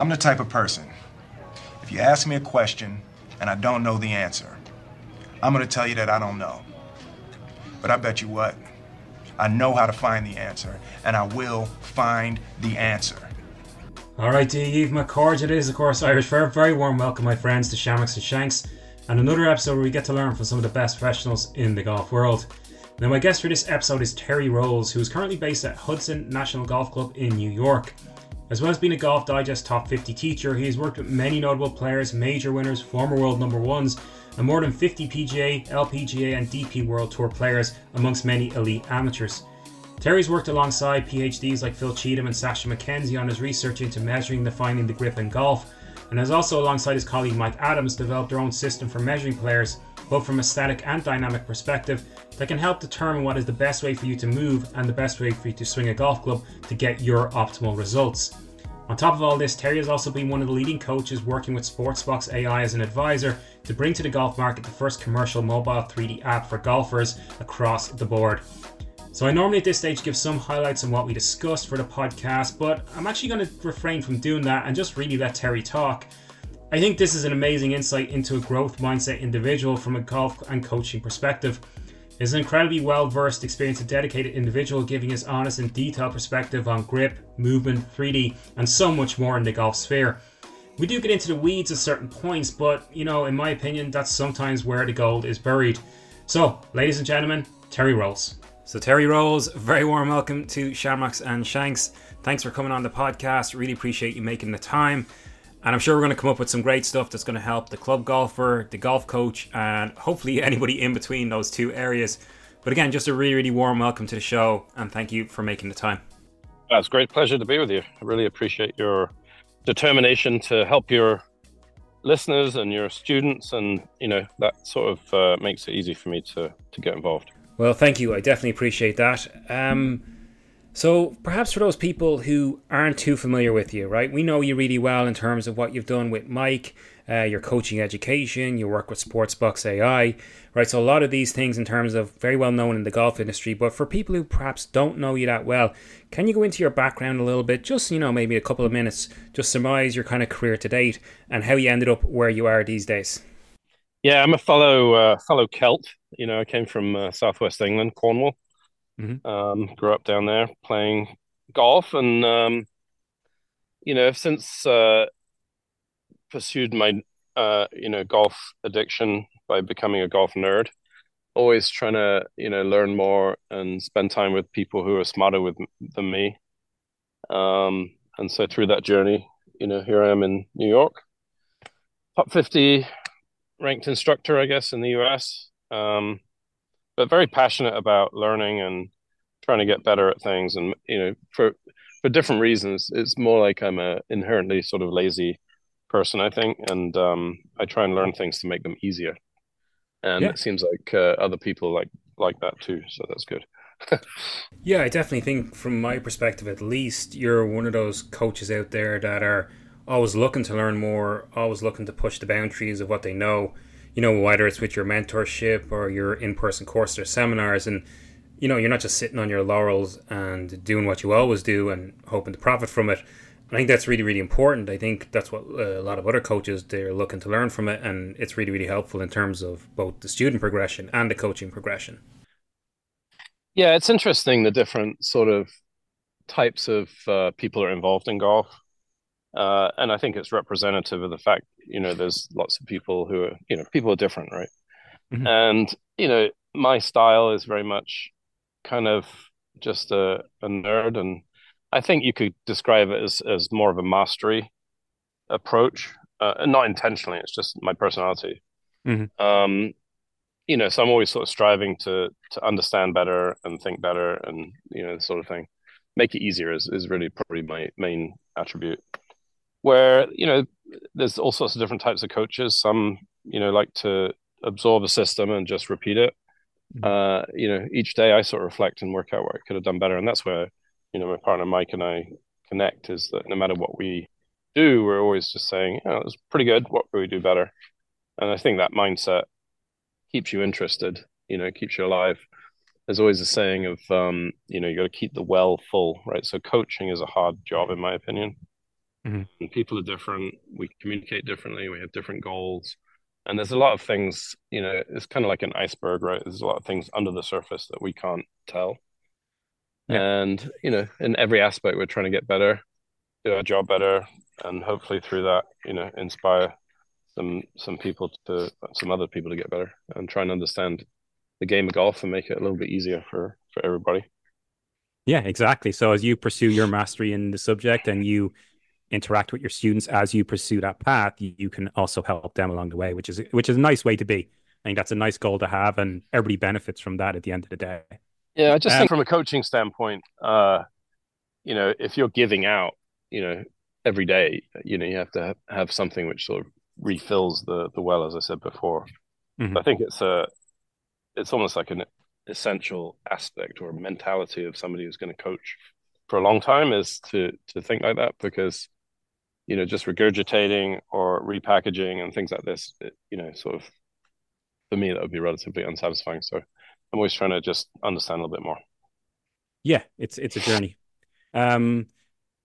I'm the type of person, if you ask me a question and I don't know the answer, I'm going to tell you that I don't know. But I bet you what? I know how to find the answer, and I will find the answer. All right, Dave McCord, it is, of course, Irish a very warm welcome, my friends, to Shamrocks and Shanks, and another episode where we get to learn from some of the best professionals in the golf world. Now, my guest for this episode is Terry Rowles, who is currently based at Hudson National Golf Club in New York. As well as being a Golf Digest top 50 teacher, he has worked with many notable players, major winners, former world number ones, and more than 50 PGA, LPGA, and DP World Tour players, amongst many elite amateurs. Terry's worked alongside PhDs like Phil Cheetham and Sasho McKenzie on his research into measuring and defining the grip in golf, and has also, alongside his colleague Mike Adams, developed their own system for measuring players, both from a static and dynamic perspective, that can help determine what is the best way for you to move and the best way for you to swing a golf club to get your optimal results. On top of all this, Terry has also been one of the leading coaches working with Sportsbox AI as an advisor to bring to the golf market the first commercial mobile 3D app for golfers across the board. So I normally at this stage give some highlights on what we discussed for the podcast, but I'm actually going to refrain from doing that and just really let Terry talk. I think this is an amazing insight into a growth mindset individual from a golf and coaching perspective is an incredibly well versed, experienced, and dedicated individual giving his honest and detailed perspective on grip, movement, 3D, and so much more in the golf sphere. We do get into the weeds at certain points, but you know, in my opinion, that's sometimes where the gold is buried. So, ladies and gentlemen, Terry Rowles. So, Terry Rowles, very warm welcome to Shamrocks and Shanks. Thanks for coming on the podcast. Really appreciate you making the time. And I'm sure we're going to come up with some great stuff that's going to help the club golfer, the golf coach, and hopefully anybody in between those two areas. But again, just a really, really warm welcome to the show, and thank you for making the time. it's a great pleasure to be with you. I really appreciate your determination to help your listeners and your students, and you know that sort of uh, makes it easy for me to to get involved. Well, thank you. I definitely appreciate that. Um, so, perhaps for those people who aren't too familiar with you, right? We know you really well in terms of what you've done with Mike, uh, your coaching education, your work with Sportsbox AI, right? So, a lot of these things in terms of very well known in the golf industry. But for people who perhaps don't know you that well, can you go into your background a little bit? Just, you know, maybe a couple of minutes, just surmise your kind of career to date and how you ended up where you are these days. Yeah, I'm a fellow uh, fellow Celt. You know, I came from uh, southwest England, Cornwall. Mm-hmm. Um, grew up down there playing golf, and um, you know, since uh, pursued my uh, you know golf addiction by becoming a golf nerd. Always trying to you know learn more and spend time with people who are smarter with than me. Um, and so through that journey, you know, here I am in New York, top fifty ranked instructor, I guess, in the U.S. Um, but very passionate about learning and trying to get better at things. And you know, for for different reasons, it's more like I'm a inherently sort of lazy person, I think, and um, I try and learn things to make them easier. And yeah. it seems like uh, other people like like that too, so that's good. yeah, I definitely think, from my perspective at least, you're one of those coaches out there that are always looking to learn more, always looking to push the boundaries of what they know you know, whether it's with your mentorship or your in person courses or seminars. And, you know, you're not just sitting on your laurels and doing what you always do and hoping to profit from it. I think that's really, really important. I think that's what uh, a lot of other coaches they're looking to learn from it, and it's really, really helpful in terms of both the student progression and the coaching progression. Yeah, it's interesting the different sort of types of uh, people are involved in golf. Uh, and I think it's representative of the fact, you know, there's lots of people who are, you know, people are different, right? Mm-hmm. And, you know, my style is very much kind of just a, a nerd. And I think you could describe it as, as more of a mastery approach, uh, and not intentionally, it's just my personality. Mm-hmm. Um, you know, so I'm always sort of striving to to understand better and think better and, you know, sort of thing. Make it easier is, is really probably my main attribute where you know there's all sorts of different types of coaches. Some you know like to absorb a system and just repeat it. Mm-hmm. Uh, you know, each day I sort of reflect and work out what I could have done better, and that's where you know my partner Mike and I connect. Is that no matter what we do, we're always just saying, "Oh, it was pretty good. What could we do better?" And I think that mindset keeps you interested. You know, keeps you alive. There's always a saying of, um, you know, you got to keep the well full, right? So coaching is a hard job, in my opinion Mm-hmm. People are different. We communicate differently. We have different goals. And there's a lot of things, you know, it's kind of like an iceberg, right? There's a lot of things under the surface that we can't tell. Yeah. And, you know, in every aspect, we're trying to get better, do our job better, and hopefully through that, you know, inspire some some people to some other people to get better and try and understand the game of golf and make it a little bit easier for for everybody. Yeah, exactly. So as you pursue your mastery in the subject and you interact with your students as you pursue that path, you can also help them along the way, which is which is a nice way to be. I think that's a nice goal to have, and everybody benefits from that at the end of the day. Yeah, I just um, think from a coaching standpoint, uh, you know, if you're giving out, you know, every day, you know, you have to have something which sort of refills the the well, as I said before. Mm-hmm. I think it's a, it's almost like an essential aspect or mentality of somebody who's going to coach for a long time is to to think like that because you know just regurgitating or repackaging and things like this it, you know sort of for me that would be relatively unsatisfying. So i'm always trying to just understand a little bit more. Yeah it's it's a journey. Um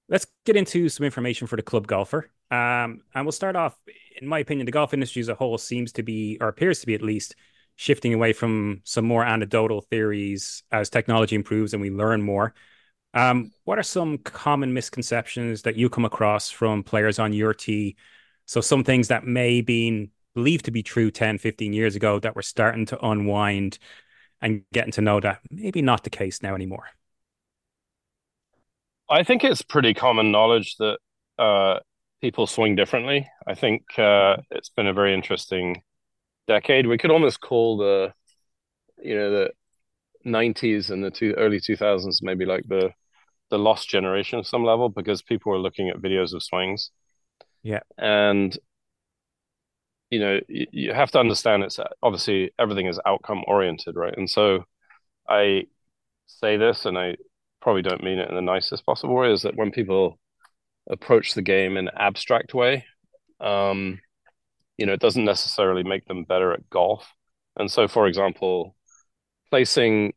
let's get into some information for the club golfer. Um and we'll start off in my opinion the golf industry as a whole seems to be or appears to be at least shifting away from some more anecdotal theories as technology improves and we learn more um, what are some common misconceptions that you come across from players on your tee? So some things that may been believed to be true 10, 15 years ago that we're starting to unwind and getting to know that maybe not the case now anymore. I think it's pretty common knowledge that uh, people swing differently. I think uh, it's been a very interesting decade. We could almost call the, you know, the 90s and the two, early 2000s maybe like the the lost generation of some level because people were looking at videos of swings. Yeah. And you know, you, you have to understand it's obviously everything is outcome oriented, right? And so I say this and I probably don't mean it in the nicest possible way is that when people approach the game in an abstract way, um, you know, it doesn't necessarily make them better at golf. And so, for example, placing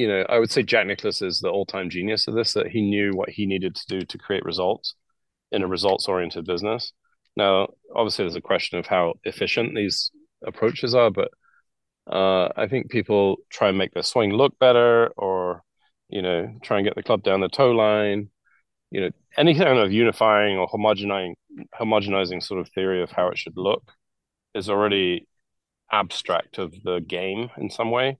you know, I would say Jack Nicklaus is the all-time genius of this. That he knew what he needed to do to create results in a results-oriented business. Now, obviously, there's a question of how efficient these approaches are, but uh, I think people try and make their swing look better, or you know, try and get the club down the toe line. You know, any kind of unifying or homogenizing, homogenizing sort of theory of how it should look is already abstract of the game in some way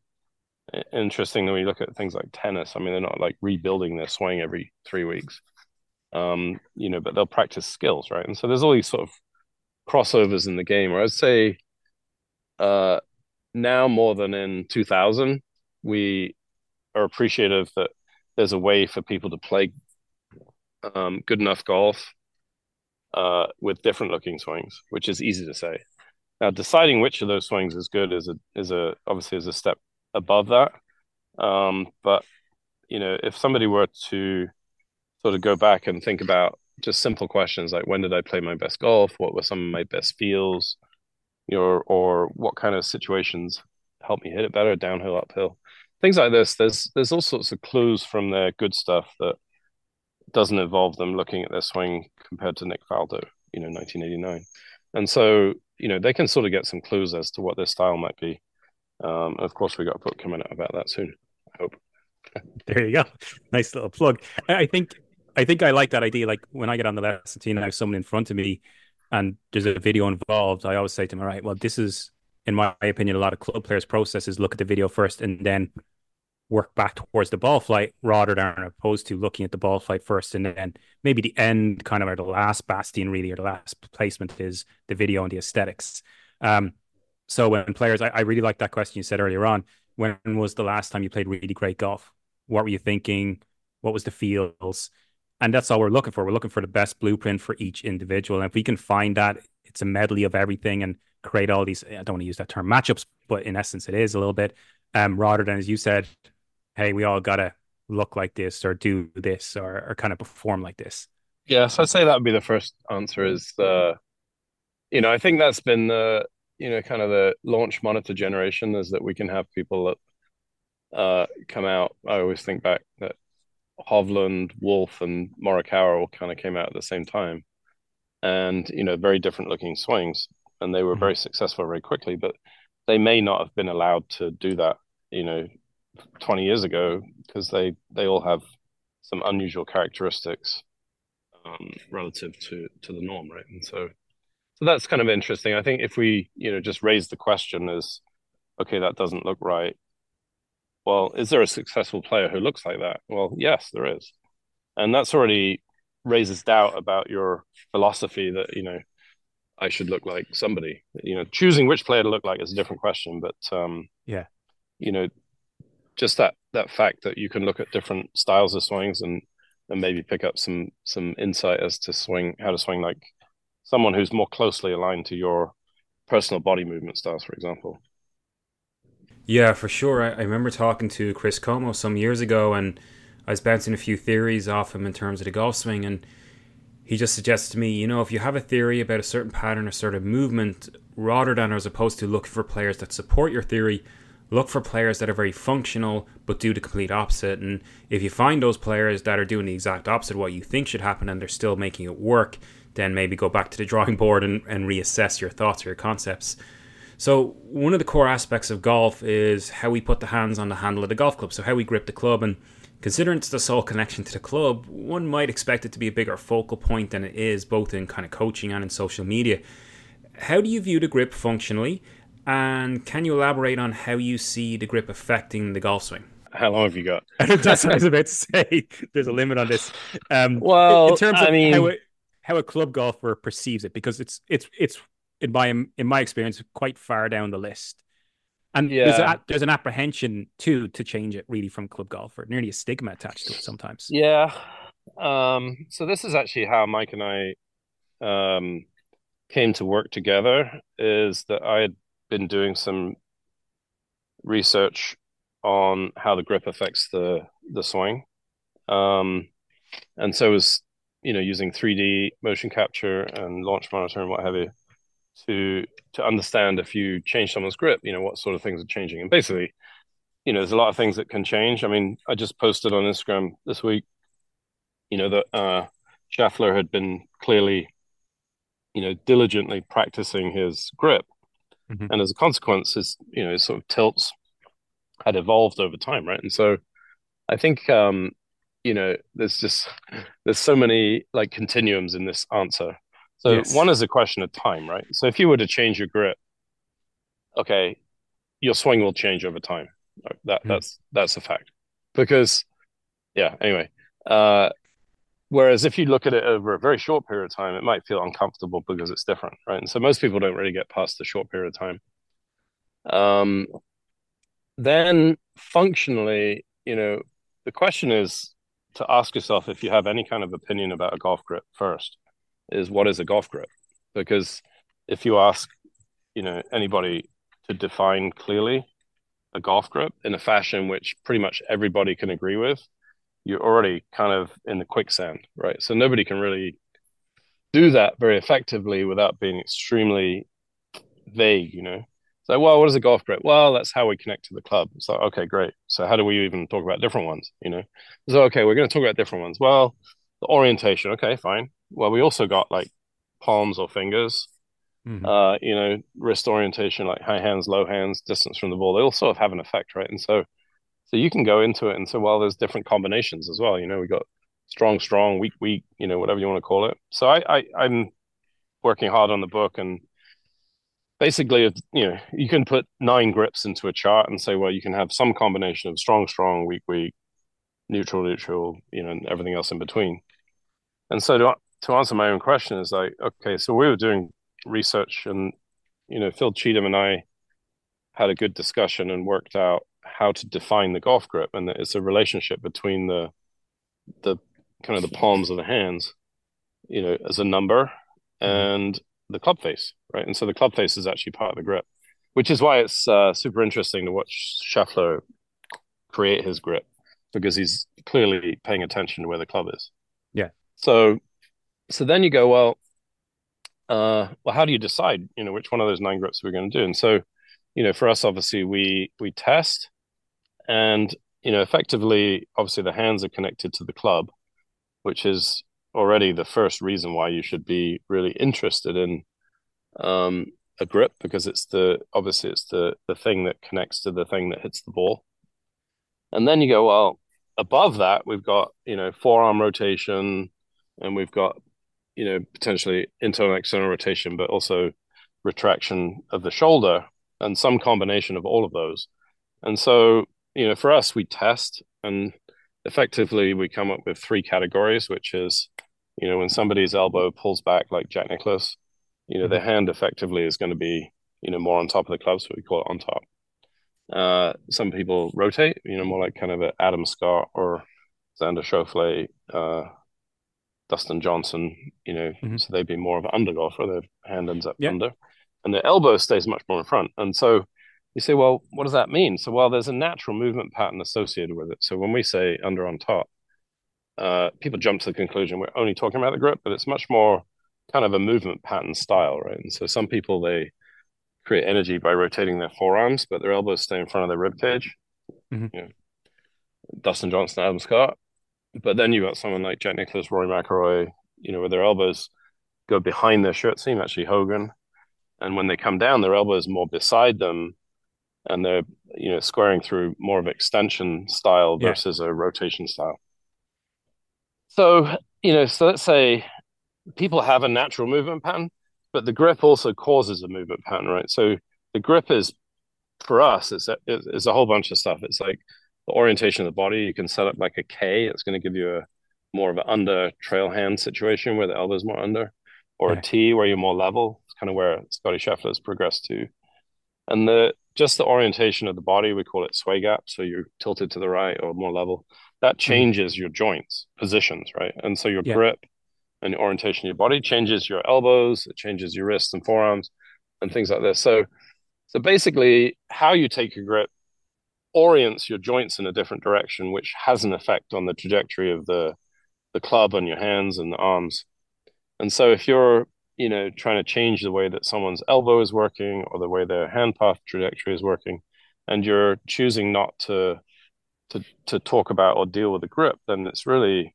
interesting when we look at things like tennis. I mean, they're not like rebuilding their swing every three weeks, um, you know, but they'll practice skills, right? And so there's all these sort of crossovers in the game. Where I'd say uh, now more than in 2000, we are appreciative that there's a way for people to play um, good enough golf uh, with different looking swings, which is easy to say. Now, deciding which of those swings is good is a is a obviously is a step above that. Um, but you know, if somebody were to sort of go back and think about just simple questions like when did I play my best golf? What were some of my best feels? You know, or what kind of situations help me hit it better, downhill, uphill, things like this. There's there's all sorts of clues from their good stuff that doesn't involve them looking at their swing compared to Nick Faldo, you know, 1989. And so, you know, they can sort of get some clues as to what their style might be. Um, of course, we got a book coming out about that soon. I hope. there you go. Nice little plug. I think I think I like that idea. Like when I get on the lesson team and I have someone in front of me and there's a video involved, I always say to them, all right, well, this is, in my opinion, a lot of club players' processes look at the video first and then work back towards the ball flight rather than opposed to looking at the ball flight first and then maybe the end kind of or the last bastion really or the last placement is the video and the aesthetics. Um, so when players, I, I really like that question you said earlier on. When was the last time you played really great golf? What were you thinking? What was the feels? And that's all we're looking for. We're looking for the best blueprint for each individual. And if we can find that, it's a medley of everything and create all these, I don't want to use that term matchups, but in essence, it is a little bit, um, rather than, as you said, hey, we all got to look like this or do this or, or kind of perform like this. Yes, so I'd say that would be the first answer is, uh, you know, I think that's been the, you know kind of the launch monitor generation is that we can have people that uh, come out. I always think back that Hovland, Wolff, and Morikawa all kind of came out at the same time. and you know very different looking swings, and they were mm-hmm. very successful very quickly. But they may not have been allowed to do that, you know, 20 years ago because they they all have some unusual characteristics um, relative to to the norm, right? And so so that's kind of interesting. I think if we you know just raise the question as okay, that doesn't look right. Well, is there a successful player who looks like that? Well, yes, there is, and that's already raises doubt about your philosophy that you know I should look like somebody. You know, choosing which player to look like is a different question, but um, yeah, you know, just that that fact that you can look at different styles of swings and and maybe pick up some some insight as to swing how to swing like someone who's more closely aligned to your personal body movement styles, for example. Yeah, for sure. I, I remember talking to Chris Como some years ago, and I was bouncing a few theories off him in terms of the golf swing, and he just suggested to me, you know, if you have a theory about a certain pattern or of movement, rather than as opposed to looking for players that support your theory, look for players that are very functional but do the complete opposite. And if you find those players that are doing the exact opposite of what you think should happen and they're still making it work, then maybe go back to the drawing board and, and reassess your thoughts or your concepts. So, one of the core aspects of golf is how we put the hands on the handle of the golf club. So, how we grip the club. And considering it's the sole connection to the club, one might expect it to be a bigger focal point than it is, both in kind of coaching and in social media. How do you view the grip functionally? And can you elaborate on how you see the grip affecting the golf swing? How long have you got? That's what I was about to say. There's a limit on this. Um, well, in terms of I mean... how, a, how a club golfer perceives it, because it's it's it's in my in my experience quite far down the list. And yeah. there's, a, there's an apprehension too to change it really from club golfer, nearly a stigma attached to it sometimes. Yeah. Um, so this is actually how Mike and I um, came to work together. Is that I had been doing some research on how the grip affects the the swing, um, and so was you know using 3D motion capture and launch monitor and what have you to to understand if you change someone's grip, you know what sort of things are changing, and basically, you know, there's a lot of things that can change. I mean, I just posted on Instagram this week, you know, that uh, had been clearly, you know, diligently practicing his grip Mm-hmm. And as a consequence, his you know his sort of tilts had evolved over time, right? And so I think um, you know there's just there's so many like continuums in this answer. So yes. one is a question of time, right? So if you were to change your grip, okay, your swing will change over time. That mm-hmm. that's that's a fact. Because yeah, anyway, uh Whereas if you look at it over a very short period of time, it might feel uncomfortable because it's different, right? And so most people don't really get past the short period of time. Um, then functionally, you know, the question is to ask yourself if you have any kind of opinion about a golf grip first, is what is a golf grip? Because if you ask, you know, anybody to define clearly a golf grip in a fashion which pretty much everybody can agree with, you're already kind of in the quicksand, right? So nobody can really do that very effectively without being extremely vague, you know. So, well, what is a golf grip? Well, that's how we connect to the club. It's like, okay, great. So, how do we even talk about different ones? You know, so okay, we're going to talk about different ones. Well, the orientation, okay, fine. Well, we also got like palms or fingers, mm-hmm. uh, you know, wrist orientation, like high hands, low hands, distance from the ball. They all sort of have an effect, right? And so, so you can go into it and say, well, there's different combinations as well. You know, we got strong, strong, weak, weak, you know, whatever you want to call it. So I, I I'm working hard on the book and basically you know you can put nine grips into a chart and say well you can have some combination of strong strong weak weak neutral neutral you know and everything else in between and so to, to answer my own question is like okay so we were doing research and you know phil cheetham and i had a good discussion and worked out how to define the golf grip, and it's a relationship between the the kind of the palms of the hands, you know, as a number, mm-hmm. and the club face, right? And so the club face is actually part of the grip, which is why it's uh, super interesting to watch Scheffler create his grip because he's clearly paying attention to where the club is. Yeah. So, so then you go, well, uh, well, how do you decide, you know, which one of those nine grips we're going to do? And so, you know, for us, obviously, we we test, and you know, effectively, obviously, the hands are connected to the club, which is already the first reason why you should be really interested in um, a grip because it's the obviously it's the the thing that connects to the thing that hits the ball. And then you go, well, above that we've got you know forearm rotation, and we've got you know potentially internal and external rotation, but also retraction of the shoulder and some combination of all of those. And so you know for us we test and effectively we come up with three categories, which is you know when somebody's elbow pulls back like Jack Nicklaus you know, the hand effectively is going to be, you know, more on top of the club, so we call it on top. Uh, some people rotate, you know, more like kind of a Adam Scott or Xander Schauffele, uh, Dustin Johnson, you know, mm-hmm. so they'd be more of an under golfer. Their hand ends up yeah. under, and their elbow stays much more in front. And so you say, well, what does that mean? So, well, there's a natural movement pattern associated with it. So when we say under on top, uh, people jump to the conclusion we're only talking about the grip, but it's much more kind of a movement pattern style, right? And so some people they create energy by rotating their forearms, but their elbows stay in front of their rib cage. Mm-hmm. You know, Dustin Johnson, Adam Scott. But then you've got someone like Jack Nicklaus, Rory McIlroy, you know, where their elbows go behind their shirt seam, actually Hogan. And when they come down, their elbows more beside them and they're, you know, squaring through more of extension style versus yeah. a rotation style. So, you know, so let's say people have a natural movement pattern, but the grip also causes a movement pattern, right? So the grip is for us, it's a, it's a whole bunch of stuff. It's like the orientation of the body. You can set up like a K. It's going to give you a more of an under trail hand situation where the elbow's more under, or a T where you're more level. It's kind of where Scotty Scheffler has progressed to. And the just the orientation of the body, we call it sway gap. So you're tilted to the right or more level. That mm-hmm. changes your joints positions, right? And so your yeah. grip and orientation of your body changes your elbows, it changes your wrists and forearms, and things like this. So, so basically, how you take a grip orients your joints in a different direction, which has an effect on the trajectory of the the club on your hands and the arms. And so, if you're you know trying to change the way that someone's elbow is working or the way their hand path trajectory is working, and you're choosing not to to to talk about or deal with the grip, then it's really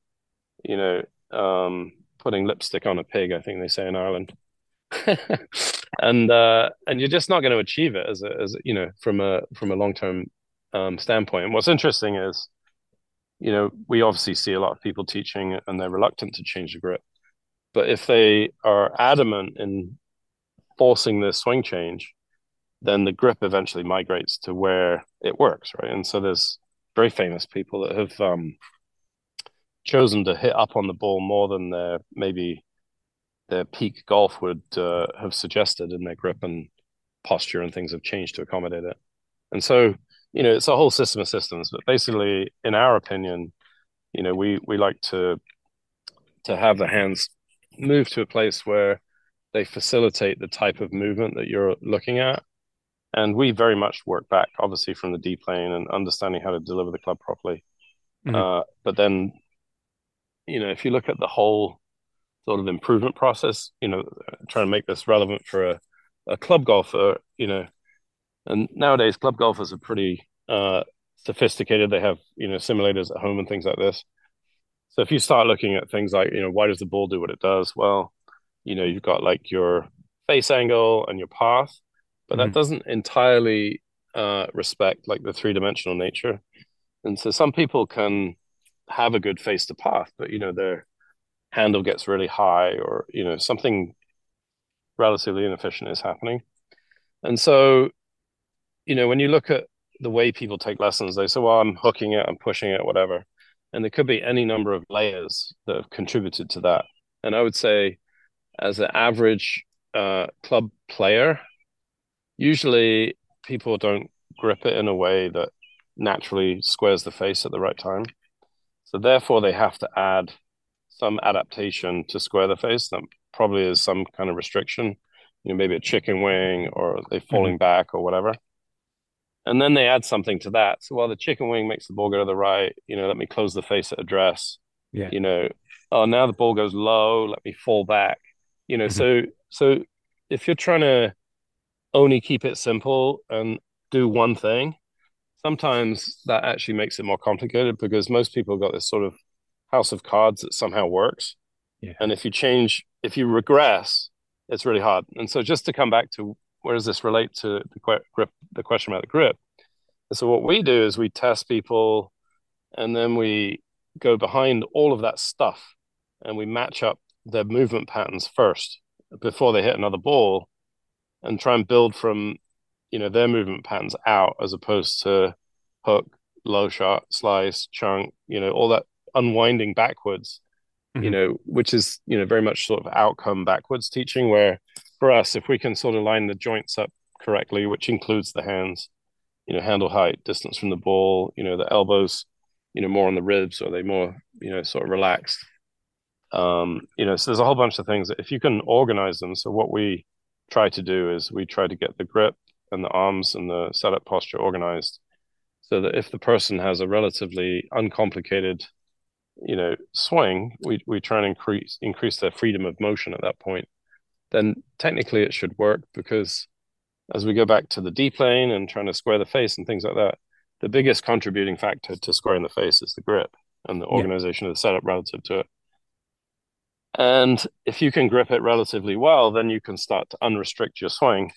you know um, putting lipstick on a pig, I think they say in Ireland. and uh, and you're just not going to achieve it as a, as you know from a from a long term um, standpoint. And what's interesting is, you know, we obviously see a lot of people teaching and they're reluctant to change the grip, but if they are adamant in forcing this swing change, then the grip eventually migrates to where it works, right? And so there's very famous people that have um, chosen to hit up on the ball more than their maybe their peak golf would uh, have suggested in their grip and posture and things have changed to accommodate it. And so, you know, it's a whole system of systems. But basically, in our opinion, you know, we we like to to have the hands move to a place where they facilitate the type of movement that you're looking at. And we very much work back, obviously, from the D plane and understanding how to deliver the club properly. Mm-hmm. Uh, but then you know, if you look at the whole sort of improvement process, you know, trying to make this relevant for a, a club golfer, you know, and nowadays club golfers are pretty uh, sophisticated. They have, you know, simulators at home and things like this. So if you start looking at things like, you know, why does the ball do what it does? Well, you know, you've got like your face angle and your path, but mm-hmm. that doesn't entirely uh, respect like the three dimensional nature. And so some people can have a good face to path, but you know their handle gets really high, or you know something relatively inefficient is happening. And so, you know, when you look at the way people take lessons, they say, "Well, I'm hooking it, I'm pushing it, whatever," and there could be any number of layers that have contributed to that. And I would say, as an average uh, club player, usually people don't grip it in a way that naturally squares the face at the right time. So therefore, they have to add some adaptation to square the face. That probably is some kind of restriction, you know, maybe a chicken wing or they falling mm-hmm. back or whatever. And then they add something to that. So while the chicken wing makes the ball go to the right, you know, let me close the face at address. Yeah. You know, oh now the ball goes low, let me fall back. You know, mm-hmm. so so if you're trying to only keep it simple and do one thing, sometimes that actually makes it more complicated because most people got this sort of house of cards that somehow works. Yeah. And if you change, if you regress, it's really hard. And so just to come back to where does this relate to the grip, the question about the grip? And so what we do is we test people and then we go behind all of that stuff and we match up their movement patterns first before they hit another ball and try and build from you know their movement patterns out as opposed to hook low shot slice chunk you know all that unwinding backwards mm-hmm. you know which is you know very much sort of outcome backwards teaching where for us if we can sort of line the joints up correctly which includes the hands you know handle height distance from the ball you know the elbows you know more on the ribs or they more you know sort of relaxed? Um you know so there's a whole bunch of things that if you can organize them. So what we try to do is we try to get the grip and the arms and the setup posture organized so that if the person has a relatively uncomplicated you know swing we, we try and increase increase their freedom of motion at that point then technically it should work because as we go back to the D plane and trying to square the face and things like that the biggest contributing factor to squaring the face is the grip and the organization yeah. of the setup relative to it and if you can grip it relatively well, then you can start to unrestrict your swing.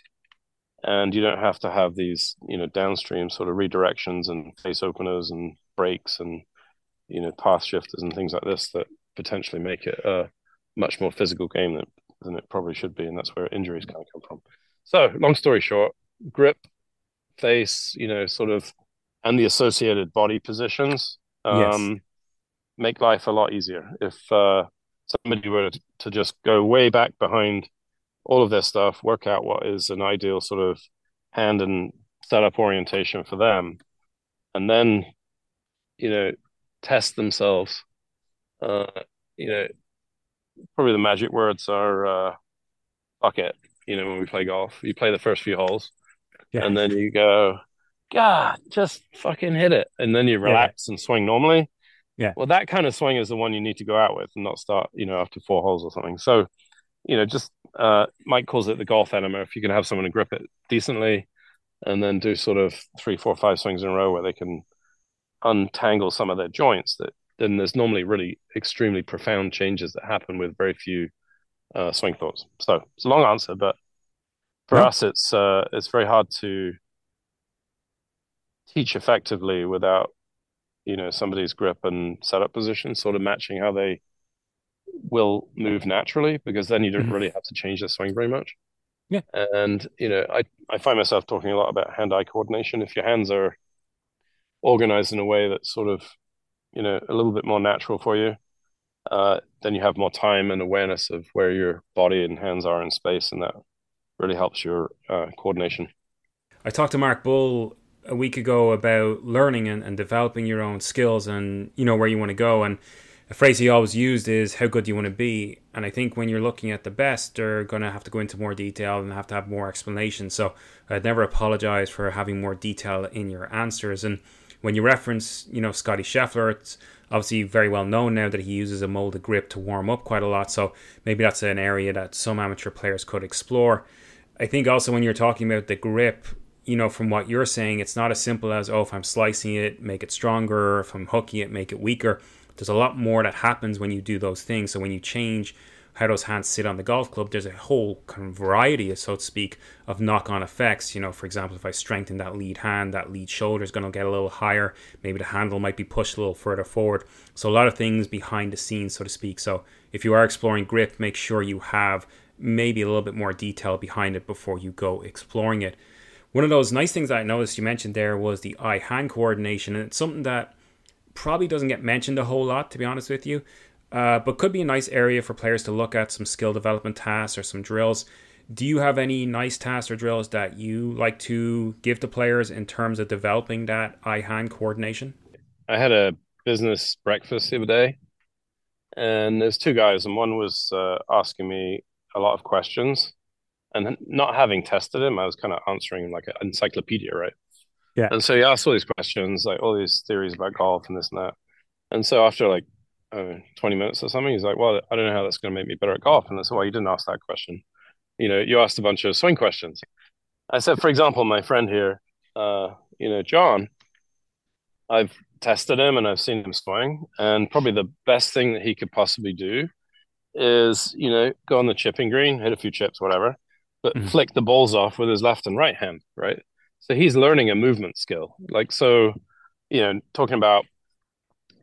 And you don't have to have these, you know, downstream sort of redirections and face openers and breaks and, you know, path shifters and things like this that potentially make it a much more physical game than, than it probably should be. And that's where injuries kind of come from. So, long story short, grip, face, you know, sort of, and the associated body positions um, yes. make life a lot easier. If, uh, somebody were to just go way back behind all of their stuff, work out what is an ideal sort of hand and setup orientation for them, and then, you know, test themselves. Uh, you know, probably the magic words are uh, fuck it. You know, when we play golf, you play the first few holes, yeah. and then you go, God, just fucking hit it, and then you relax yeah. and swing normally. Yeah. Well, that kind of swing is the one you need to go out with and not start, you know, after four holes or something. So, you know, just uh, Mike calls it the golf enema. If you can have someone to grip it decently and then do sort of three, four, five swings in a row where they can untangle some of their joints, that then there's normally really extremely profound changes that happen with very few uh, swing thoughts. So it's a long answer, but for yeah. us, it's uh, it's very hard to teach effectively without you know somebody's grip and setup position sort of matching how they will move naturally because then you don't mm-hmm. really have to change the swing very much yeah and you know i i find myself talking a lot about hand-eye coordination if your hands are organized in a way that sort of you know a little bit more natural for you uh, then you have more time and awareness of where your body and hands are in space and that really helps your uh, coordination. I talked to mark bull a week ago about learning and, and developing your own skills and you know where you want to go and a phrase he always used is how good do you want to be? And i think when you're looking at the best they're going to have to go into more detail and have to have more explanation. So i'd never apologize for having more detail in your answers and when you reference you know scotty scheffler it's obviously very well known now that he uses a molded grip to warm up quite a lot so maybe that's an area that some amateur players could explore i think also when you're talking about the grip you know, from what you're saying, it's not as simple as, oh, if I'm slicing it, make it stronger, if I'm hooking it, make it weaker. There's a lot more that happens when you do those things. So when you change how those hands sit on the golf club, there's a whole variety, so to speak, of knock on effects. You know, for example, if I strengthen that lead hand, that lead shoulder is going to get a little higher. Maybe the handle might be pushed a little further forward. So a lot of things behind the scenes, so to speak. So if you are exploring grip, make sure you have maybe a little bit more detail behind it before you go exploring it. One of those nice things I noticed you mentioned there was the eye hand coordination, and it's something that probably doesn't get mentioned a whole lot, to be honest with you, uh, but could be a nice area for players to look at some skill development tasks or some drills. Do you have any nice tasks or drills that you like to give to players in terms of developing that eye hand coordination? I had a business breakfast the other day, and there's two guys, and one was uh, asking me a lot of questions and not having tested him, I was kind of answering like an encyclopedia, right? Yeah. And so he asked all these questions, like all these theories about golf and this and that. And so after like uh, 20 minutes or something, he's like, well, I don't know how that's going to make me better at golf. And I said, well, you didn't ask that question. You know, you asked a bunch of swing questions. I said, for example, my friend here, uh, you know, John, I've tested him and I've seen him swing. And probably the best thing that he could possibly do is, you know, go on the chipping green, hit a few chips, whatever, but Mhm. flick the balls off with his left and right hand, right? So he's learning a movement skill. Like, so, you know, talking about,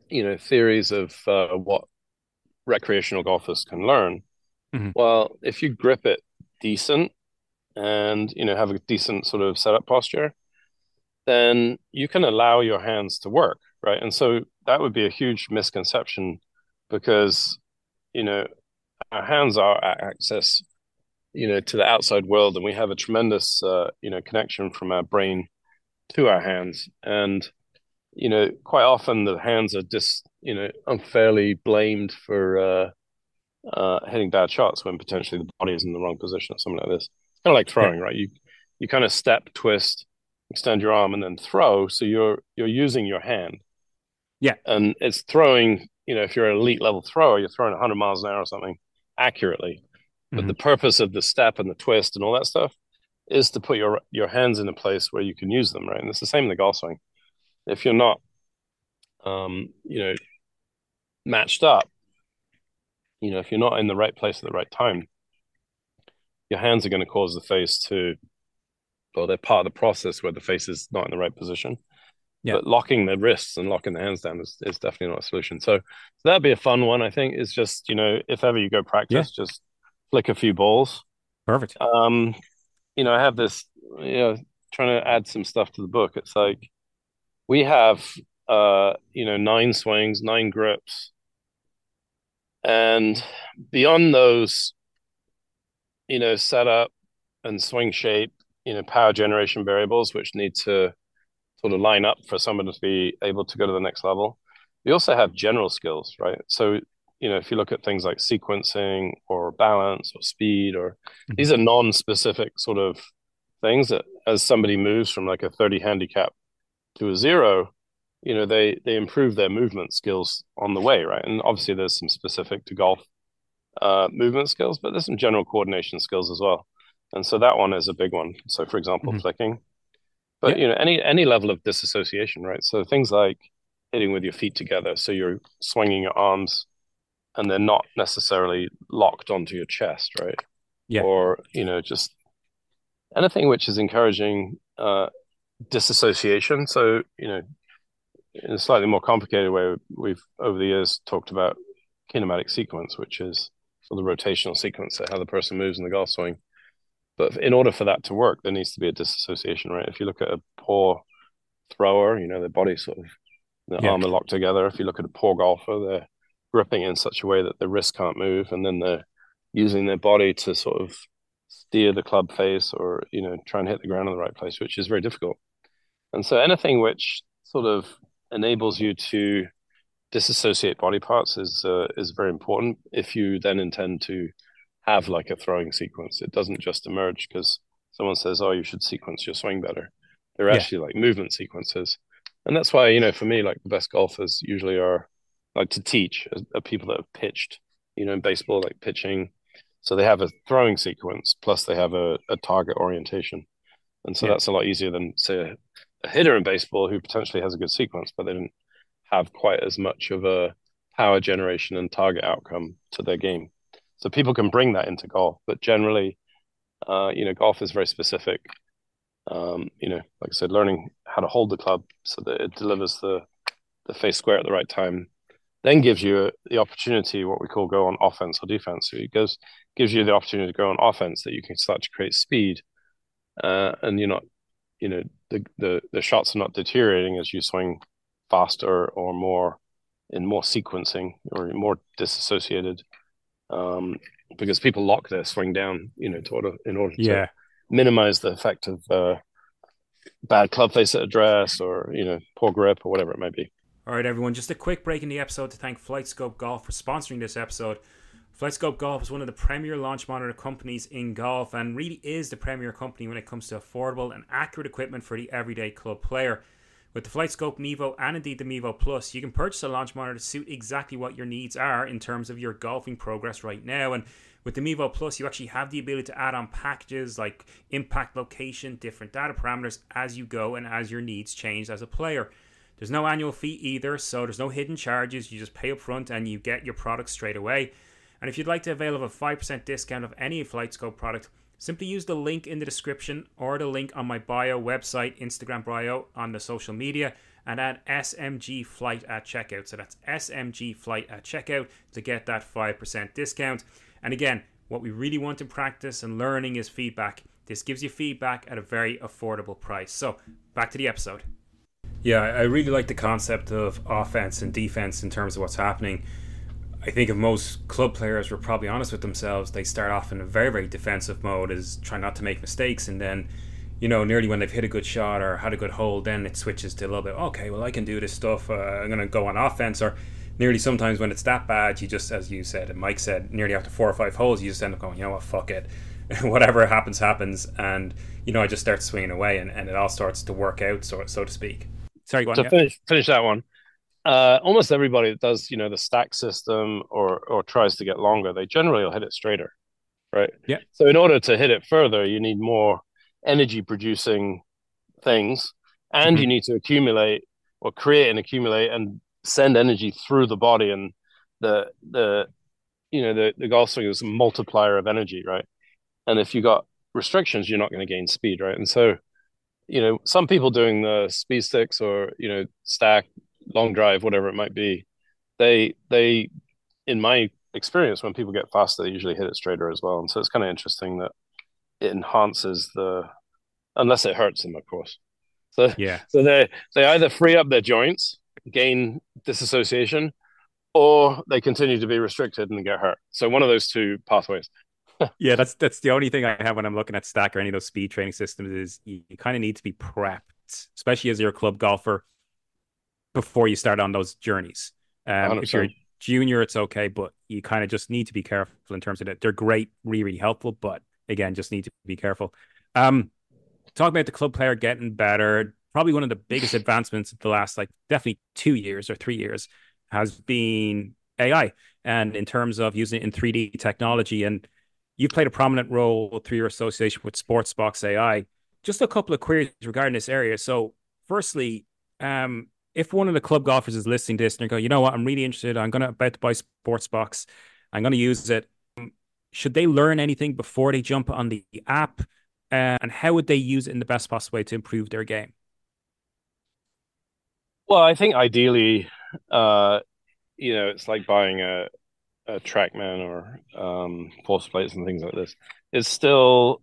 you know, theories of uh, what recreational golfers can learn. Mhm. Well, if you grip it decent and, you know, have a decent sort of setup posture, then you can allow your hands to work, right? And so that would be a huge misconception because, you know, our hands are our access, you know, to the outside world, and we have a tremendous, uh, you know, connection from our brain to our hands. And, you know, quite often the hands are just, you know, unfairly blamed for uh, uh, hitting bad shots when potentially the body is in the wrong position or something like this. It's kind of like throwing, right? You you kind of step, twist, extend your arm, and then throw. So you're you're using your hand. Yeah. And it's throwing, you know, if you're an elite level thrower, you're throwing 100 miles an hour or something accurately. But Mhm. the purpose of the step and the twist and all that stuff is to put your your hands in a place where you can use them, right? And it's the same in the golf swing. If you're not, um, you know, matched up, you know, if you're not in the right place at the right time, your hands are going to cause the face to, well, they're part of the process where the face is not in the right position. Yeah. But locking the wrists and locking the hands down is, is definitely not a solution. So, so that'd be a fun one, I think, is just, you know, if ever you go practice, just flick a few balls. Perfect. Um, you know, I have this, you know, trying to add some stuff to the book. It's like we have, uh, you know, nine swings, nine grips, and beyond those, you know, setup and swing shape, you know, power generation variables, which need to sort of line up for someone to be able to go to the next level. We also have general skills, right? So, you know, if you look at things like sequencing or balance or speed, or Mhm. these are non-specific sort of things that as somebody moves from like a 30 handicap to a zero, you know, they they improve their movement skills on the way, right? And obviously there's some specific to golf uh, movement skills, but there's some general coordination skills as well. And so that one is a big one. So for example, Mhm. flicking. But Yeah. you know, any any level of disassociation, right? So things like hitting with your feet together, so you're swinging your arms and they're not necessarily locked onto your chest, right? Yeah. Or, you know, just anything which is encouraging uh disassociation. So, you know, in a slightly more complicated way, we've over the years talked about kinematic sequence, which is sort of the rotational sequence of how the person moves in the golf swing. But in order for that to work, there needs to be a disassociation, right? If you look at a poor thrower, you know, their body sort of, their Yeah. arm are locked together. If you look at a poor golfer, they're gripping in such a way that the wrist can't move, and then they're using their body to sort of steer the club face or, you know, try and hit the ground in the right place, which is very difficult. And so anything which sort of enables you to disassociate body parts is uh, is very important if you then intend to have like a throwing sequence. It doesn't just emerge because someone says, "Oh, you should sequence your swing better." They're Yeah. actually like movement sequences, and that's why you know for me, like the best golfers usually are like to teach are, are people that have pitched, you know, in baseball, like pitching. So they have a throwing sequence plus they have a, a target orientation, and so Yeah. that's a lot easier than say a, a hitter in baseball who potentially has a good sequence, but they didn't have quite as much of a power generation and target outcome to their game. So people can bring that into golf, but generally, uh, you know, golf is very specific. Um, you know, like I said, learning how to hold the club so that it delivers the the face square at the right time, then gives you the opportunity what we call go on offense or defense. So it goes gives you the opportunity to go on offense that you can start to create speed, uh, and you're not, you know, the the the shots are not deteriorating as you swing faster or more in more sequencing or more disassociated um, because people lock their swing down, you know, to order, in order to Yeah. minimize the effect of uh, bad club face at address or you know poor grip or whatever it may be. All right, everyone, just a quick break in the episode to thank FlightScope Golf for sponsoring this episode. FlightScope Golf is one of the premier launch monitor companies in golf and really is the premier company when it comes to affordable and accurate equipment for the everyday club player. With the FlightScope Mevo and indeed the Mevo Plus, you can purchase a launch monitor to suit exactly what your needs are in terms of your golfing progress right now. And with the Mevo Plus, you actually have the ability to add on packages like impact location, different data parameters as you go and as your needs change as a player. There's no annual fee either, so there's no hidden charges. You just pay up front and you get your product straight away. And if you'd like to avail of a 5% discount of any FlightScope product, simply use the link in the description or the link on my bio website, Instagram bio, on the social media, and add SMG Flight at checkout. So that's SMG Flight at checkout to get that 5% discount. And again, what we really want in practice and learning is feedback. This gives you feedback at a very affordable price. So, back to the episode. Yeah, I really like the concept of offense and defense in terms of what's happening. I think if most club players were probably honest with themselves, they start off in a very, very defensive mode, is try not to make mistakes, and then, you know, nearly when they've hit a good shot or had a good hold, then it switches to a little bit, okay, well, I can do this stuff, uh, I'm going to go on offense, or nearly sometimes when it's that bad, you just, as you said, and Mike said, nearly after four or five holes, you just end up going, you know what, fuck it. Whatever happens, happens. And, you know, I just start swinging away and, and it all starts to work out, so, so to speak. Sorry, go on. To yeah. finish, finish that one, uh, almost everybody that does, you know, the stack system or or tries to get longer, they generally will hit it straighter, right? Yeah. So in order to hit it further, you need more energy producing things, and Mhm. you need to accumulate or create and accumulate and send energy through the body, and the the you know the the golf swing is a multiplier of energy, right? And if you got restrictions, you're not going to gain speed, right? And so you know, some people doing the speed sticks or you know stack, long drive, whatever it might be, they they, in my experience, when people get faster, they usually hit it straighter as well. And so it's kind of interesting that it enhances the, unless it hurts them, of course. So Yeah. so they they either free up their joints, gain disassociation, or they continue to be restricted and get hurt. So one of those two pathways. Yeah, that's that's the only thing I have when I'm looking at stack or any of those speed training systems is you, you kind of need to be prepped, especially as you're a club golfer, before you start on those journeys. Um, if you're a junior, it's okay, but you kind of just need to be careful in terms of that. They're great, really, really helpful, but again, just need to be careful. Um, talk about the club player getting better. Probably one of the biggest advancements of the last like definitely two years or three years has been AI, and in terms of using it in 3D technology and you played a prominent role through your association with Sportsbox AI. Just a couple of queries regarding this area. So, firstly, um, if one of the club golfers is listening to this and they go, you know what, I'm really interested, I'm gonna about to buy Sportsbox, I'm gonna use it. Should they learn anything before they jump on the app? Uh, and how would they use it in the best possible way to improve their game? Well, I think ideally, uh, you know, it's like buying a a TrackMan or um, force plates and things like this. is still,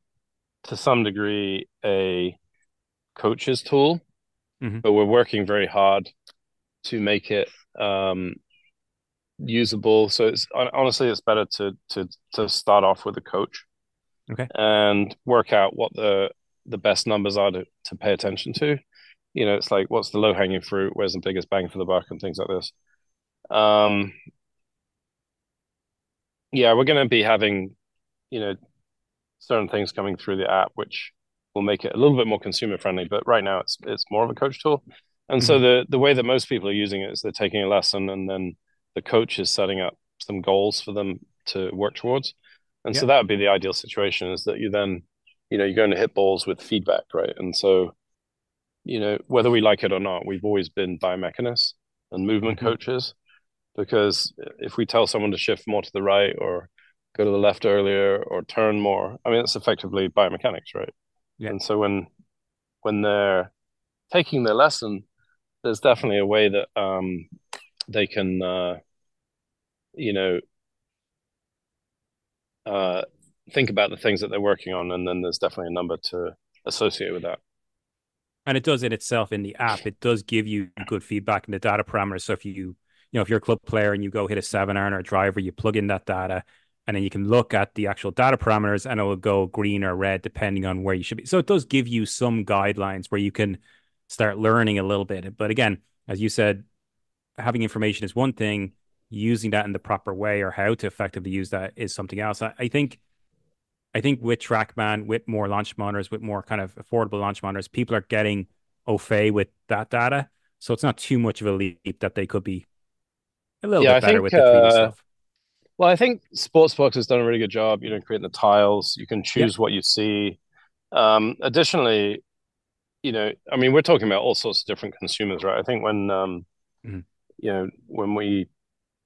to some degree, a coach's tool, Mhm. but we're working very hard to make it um, usable. So it's honestly, it's better to to to start off with a coach, Okay. and work out what the the best numbers are to to pay attention to. You know, it's like what's the low hanging fruit, where's the biggest bang for the buck, and things like this. Um, yeah, we're going to be having, you know, certain things coming through the app, which will make it a little bit more consumer friendly. But right now, it's it's more of a coach tool. And so the the way that most people are using it is they're taking a lesson, and then the coach is setting up some goals for them to work towards. And so that would be the ideal situation is that you then, you know, you're going to hit balls with feedback, right? And so, you know, whether we like it or not, we've always been biomechanists and movement Mhm. coaches because if we tell someone to shift more to the right or go to the left earlier or turn more, I mean, it's effectively biomechanics, right? Yeah. And so when when they're taking their lesson, there's definitely a way that um, they can, uh, you know, uh, think about the things that they're working on, and then there's definitely a number to associate with that. and it does in itself in the app it does give you good feedback in the data parameters so if you you know if you're a club player and you go hit a seven iron or a driver you plug in that data and then you can look at the actual data parameters and it will go green or red depending on where you should be. So it does give you some guidelines where you can start learning a little bit. But again as you said having information is one thing. Using that in the proper way or how to effectively use that is something else. I, I think I think with TrackMan, with more launch monitors, with more kind of affordable launch monitors, people are getting au fait with that data. So it's not too much of a leap that they could be a little Yeah, bit I better think, with the 3D uh, stuff. Well, I think Sportsbox has done a really good job, you know, creating the tiles. You can choose what you see. Um, additionally, you know, I mean, we're talking about all sorts of different consumers, right? I think when, um, Mhm. you know, when we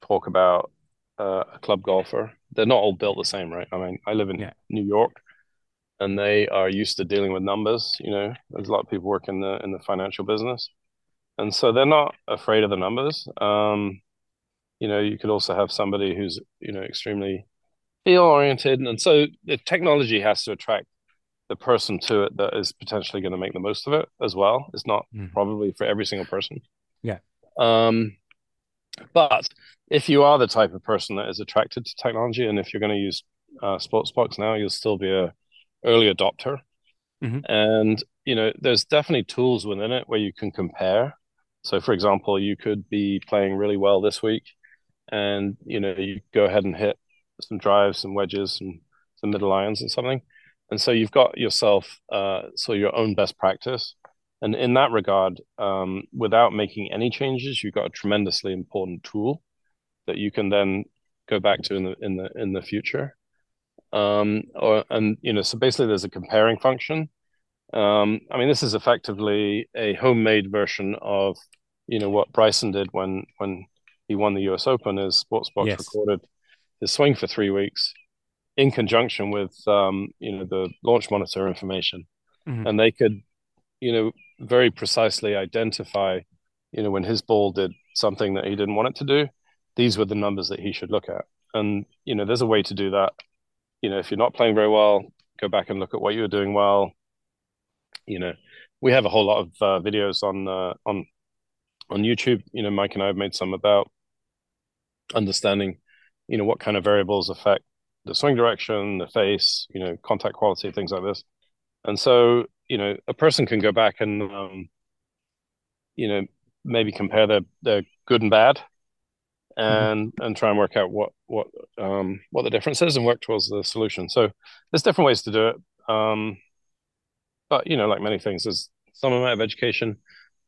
talk about uh, a club golfer, they're not all built the same, right? I mean, I live in Yeah. New York, and they are used to dealing with numbers. You know, there's a lot of people work in the in the financial business, and so they're not afraid of the numbers. Um, you know, you could also have somebody who's you know extremely feel oriented, and so the technology has to attract the person to it that is potentially going to make the most of it as well. It's not Mhm. probably for every single person. Yeah. Um, but if you are the type of person that is attracted to technology, and if you're going to use uh, Sportsbox now, you'll still be a early adopter. Mhm. And you know, there's definitely tools within it where you can compare. So, for example, you could be playing really well this week, and you know, you go ahead and hit some drives, some wedges, and some middle irons, and something. And so you've got yourself, uh, so your own best practice. And in that regard, um, without making any changes, you've got a tremendously important tool that you can then go back to in the in the in the future. Um, or and you know, so basically, there's a comparing function. Um, I mean, this is effectively a homemade version of you know what Bryson did when when he won the U.S. Open. Is Sportsbox Yes. recorded his swing for three weeks in conjunction with um, you know the launch monitor information, Mhm. and they could you know very precisely identify you know when his ball did something that he didn't want it to do. These were the numbers that he should look at, and you know there's a way to do that. You know if you're not playing very well, go back and look at what you were doing well. You know, we have a whole lot of uh, videos on uh, on on YouTube. You know, Mike and I have made some about understanding, you know, what kind of variables affect the swing direction, the face, you know, contact quality, things like this. And so, you know, a person can go back and, um, you know, maybe compare their their good and bad, and and try and work out what what um what the difference is and work towards the solution. So there's different ways to do it. Um, but you know, like many things, there's some amount of education.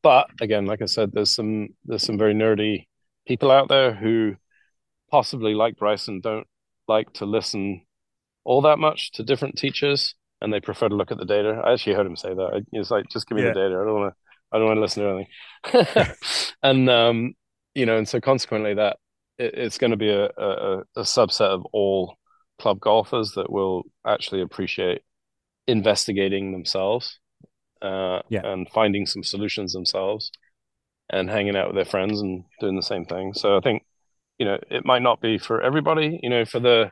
But again, like I said, there's some there's some very nerdy people out there who possibly like Bryson don't like to listen all that much to different teachers and they prefer to look at the data. I actually heard him say that. It's like just give me Yeah. the data. I don't want to I don't want to listen to anything. and um, you know, and so consequently that it, it's going to be a, a a subset of all club golfers that will actually appreciate investigating themselves uh, Yeah. and finding some solutions themselves and hanging out with their friends and doing the same thing. So I think, you know, it might not be for everybody, you know, for the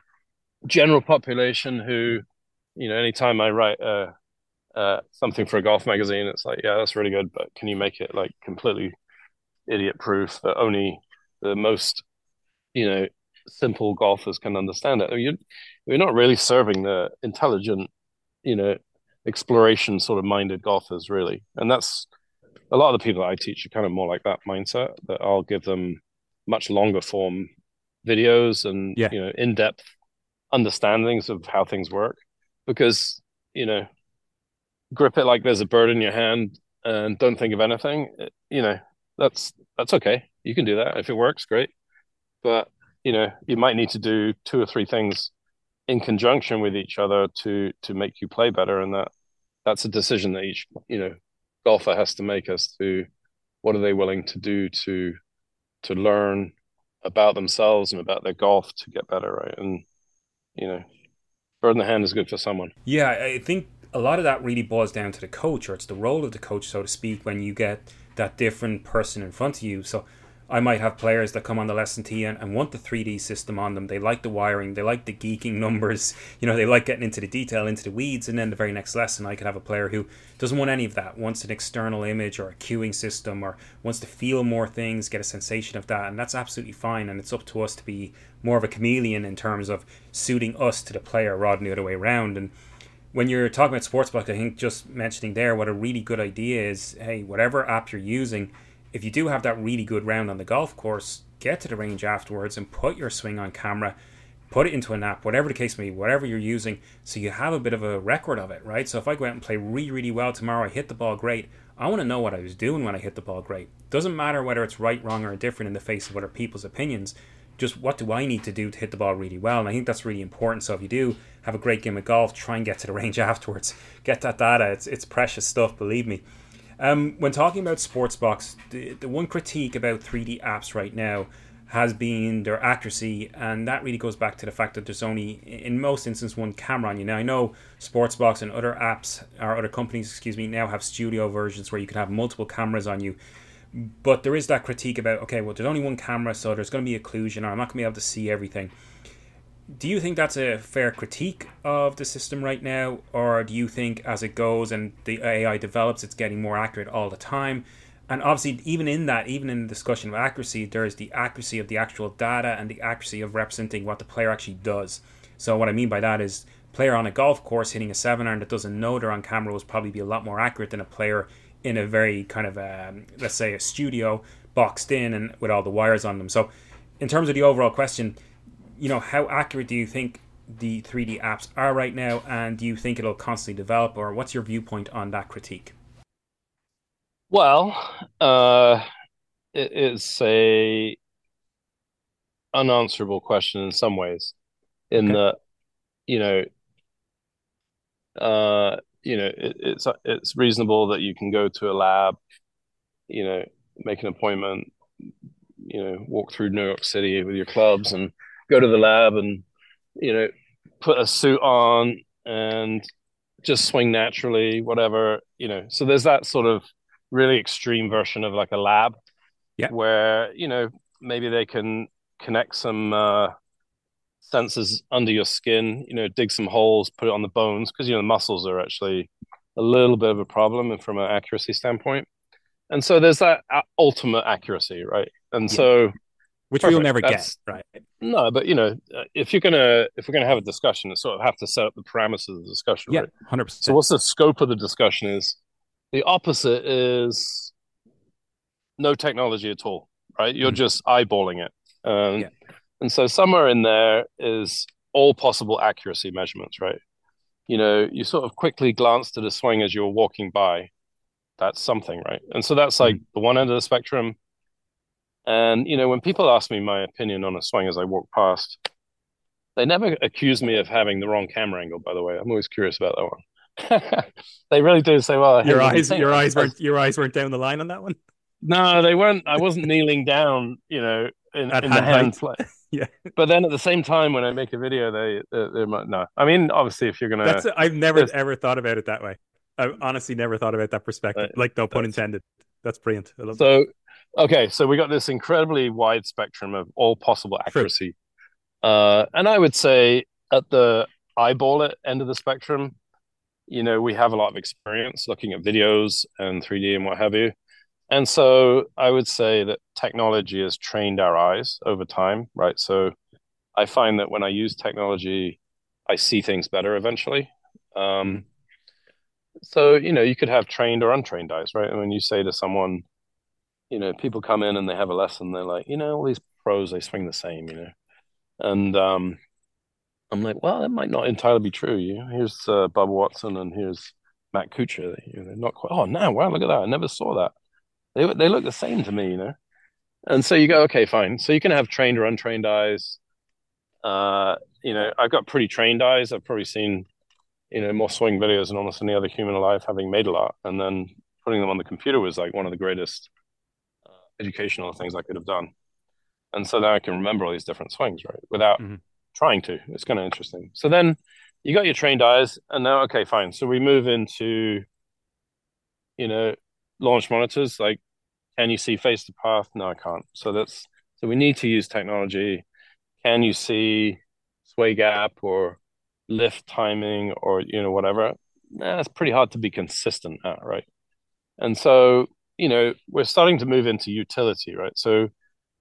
general population who, you know, anytime I write uh, uh, something for a golf magazine, it's like, yeah, that's really good, but can you make it like completely idiot proof that only the most, you know, simple golfers can understand it? I mean, you, you're not really serving the intelligent, you know, exploration sort of minded golfers, really. And that's a lot of the people that I teach are kind of more like that mindset that I'll give them much longer form videos and Yeah. you know in depth understandings of how things work. Because you know grip it like there's a bird in your hand and don't think of anything it- you know that's that's okay. You can do that. If it works great. But you know you might need to do two or three things in conjunction with each other to to make you play better. And that that's a decision that each you know golfer has to make as to what are they willing to do to to learn about themselves and about their golf to get better right and you know bird in the hand is good for someone Yeah, I think a lot of that really boils down to the coach, or it's the role of the coach, so to speak, when you get that different person in front of you. So I might have players that come on the lesson tee and, and want the 3D system on them. They like the wiring, they like the geeking numbers, you know, they like getting into the detail, into the weeds. And then the very next lesson, I could have a player who doesn't want any of that, wants an external image or a cueing system, or wants to feel more things, get a sensation of that. And that's absolutely fine. And it's up to us to be more of a chameleon in terms of suiting us to the player rather than the other way around. And when you're talking about Sportsbox, I think just mentioning there what a really good idea is. Hey, whatever app you're using, if you do have that really good round on the golf course, get to the range afterwards and put your swing on camera, put it into an app, whatever the case may be, whatever you're using, so you have a bit of a record of it, right? So if I go out and play really, really well tomorrow, I hit the ball great. I want to know what I was doing when I hit the ball great. Doesn't matter whether it's right, wrong, or indifferent in the face of other people's opinions just what do I need to do to hit the ball really well? And I think that's really important. So if you do have a great game of golf, try and get to the range afterwards. Get that data. It's it's precious stuff, believe me. Um, when talking about Sportsbox, the, the one critique about 3D apps right now, has been their accuracy, and that really goes back to the fact that there's only, in most instances, one camera on you. Now, I know Sportsbox and other apps, or other companies, excuse me, now have studio versions where you can have multiple cameras on you. But there is that critique about, okay, well, there's only one camera, so there's going to be occlusion, or I'm not going to be able to see everything. Do you think that's a fair critique of the system right now, or do you think as it goes and the AI develops, it's getting more accurate all the time? and obviously even in that even in the discussion of accuracy there's the accuracy of the actual data and the accuracy of representing what the player actually does. So what i mean by that is player on a golf course hitting a seven iron that doesn't know they're on camera will probably be a lot more accurate than a player in a very kind of um, let's say a studio boxed in and with all the wires on them. So in terms of the overall question you know how accurate do you think the 3d apps are right now? And do you think it'll constantly develop? Or what's your viewpoint on that critique? Well, uh, it is a unanswerable question in some ways, in okay. that you know, uh, you know, it, it's it's reasonable that you can go to a lab, you know, make an appointment, you know, walk through New York City with your clubs and go to the lab and you know, put a suit on and just swing naturally, whatever, you know. So there's that sort of really extreme version of like a lab yeah where you know maybe they can connect some uh sensors under your skin you know dig some holes put it on the bones because you know the muscles are actually a little bit of a problem from an accuracy standpoint and so there's that ultimate accuracy right and yeah. so which perfect. we'll never That's, get right no but you know uh, if you're gonna if we're gonna have a discussion sort of have to set up the parameters of the discussion yeah right? 100% so what's the scope of the discussion is the opposite is no technology at all, right? You're mm-hmm. just eyeballing it. Um, yeah. And so somewhere in there is all possible accuracy measurements, right? You know, you sort of quickly glance at a swing as you're walking by. That's something, right? And so that's like mm-hmm. the one end of the spectrum. And, you know, when people ask me my opinion on a swing as I walk past, they never accuse me of having the wrong camera angle, by the way. I'm always curious about that one. they really do say, "Well, your eyes, your eyes weren't your eyes weren't down the line on that one." No, they weren't. I wasn't kneeling down, you know, in, in the hand. yeah. But then at the same time, when I make a video, they they, they might no. I mean, obviously, if you're gonna, That's, I've never ever thought about it that way. I've honestly never thought about that perspective. like, no pun intended. That's brilliant. so, okay, so we got this incredibly wide spectrum of all possible accuracy, uh, and I would say at the eyeball it end of the spectrum, you know, we have a lot of experience looking at videos and 3D and what have you. And so I would say that technology has trained our eyes over time, right? So I find that when I use technology, I see things better eventually. Um, so, you know, you could have trained or untrained eyes, right? And when you say to someone, you know, people come in and they have a lesson, they're like, you know, all these pros, they swing the same, you know. And um, I'm like, well, that might not entirely be true. You here's uh, Bubba Watson and here's Matt Kuchar. You know, not quite. Oh, no, wow, look at that! I never saw that. They they look the same to me, you know. And so you go, okay, fine. So you can have trained or untrained eyes. Uh, you know, I've got pretty trained eyes. I've probably seen, you know, more swing videos than almost any other human alive, having made a lot. And then putting them on the computer was like one of the greatest educational things I could have done. And so now I can remember all these different swings, right, without mm-hmm trying to. It's kind of interesting. So then you got your trained eyes, and now okay, fine. So we move into, you know, launch monitors. Like, can you see face to path? No, I can't. So that's so we need to use technology. Can you see sway gap or lift timing or you know whatever? Nah, pretty hard to be consistent at, right? And so you know we're starting to move into utility, right? So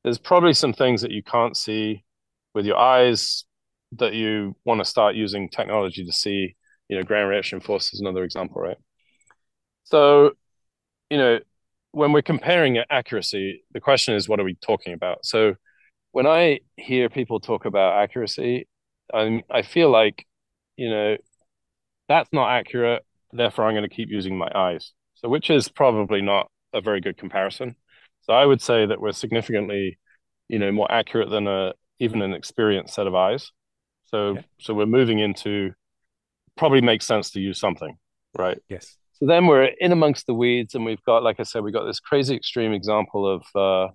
there's probably some things that you can't see with your eyes that you want to start using technology to see, you know, ground reaction force is another example, right? So, you know, when we're comparing accuracy, the question is, what are we talking about? So, when I hear people talk about accuracy, I I feel like, you know, that's not accurate. Therefore, I'm going to keep using my eyes. So, which is probably not a very good comparison. So, I would say that we're significantly, you know, more accurate than a even an experienced set of eyes. So yeah. so we're moving into probably makes sense to use something, right? Yes. So then we're in amongst the weeds, and we've got, like I said, we've got this crazy extreme example of, uh,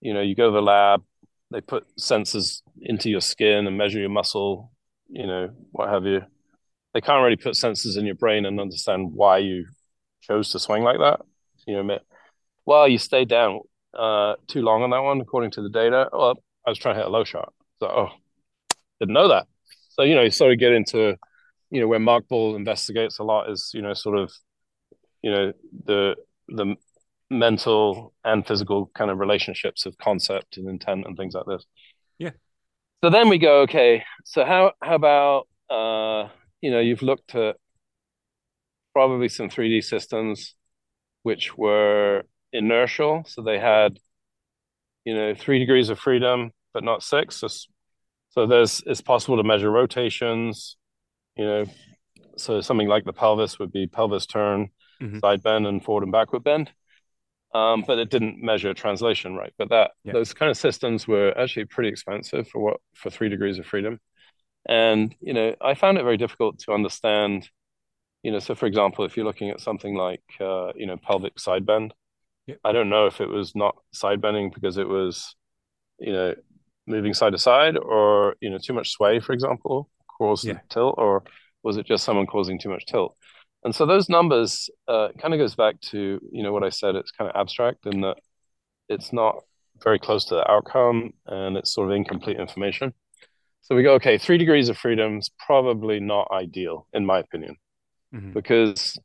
you know, you go to the lab, they put sensors into your skin and measure your muscle, you know, what have you. They can't really put sensors in your brain and understand why you chose to swing like that. You know, well, you stayed down uh, too long on that one, according to the data. Well, I was trying to hit a low shot. So, oh, didn't know that. So, you know, you sort of get into, you know, where Mark Bull investigates a lot is, you know, sort of, you know, the the mental and physical kind of relationships of concept and intent and things like this. Yeah. So then we go, okay, so how how about uh, you know, you've looked at probably some 3D systems which were inertial. So they had, you know, three degrees of freedom, but not six. So, so there's it's possible to measure rotations, you know. So something like the pelvis would be pelvis turn, mm-hmm. side bend, and forward and backward bend. Um, but it didn't measure translation right. But that yeah. those kind of systems were actually pretty expensive for what for three degrees of freedom. And you know, I found it very difficult to understand. You know, so for example, if you're looking at something like uh, you know pelvic side bend, Yep. I don't know if it was not side bending because it was, you know, moving side to side or, you know, too much sway, for example, caused yeah. tilt, or was it just someone causing too much tilt? And so those numbers uh, kind of goes back to, you know, what I said, it's kind of abstract in that it's not very close to the outcome and it's sort of incomplete information. So we go, okay, three degrees of freedom is probably not ideal, in my opinion, mm-hmm. because